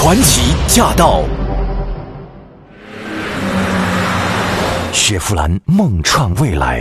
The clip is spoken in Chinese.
传奇驾到。雪佛兰梦创未来。